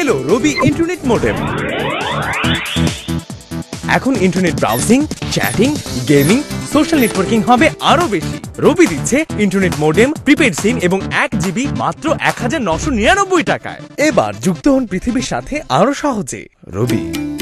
এলো রবি internet modem এখন internet browsing chatting gaming social networking হবে আরও বেশি। রবি দিচ্ছে ইন্টারনেট মোডেম প্রিপেড সিম এবং এক জিবি মাত্র এক হাজার নশো নিরানব্বই টাকায়। এবার যুক্ত হন পৃথিবীর সাথে আরও সহজে। রবি।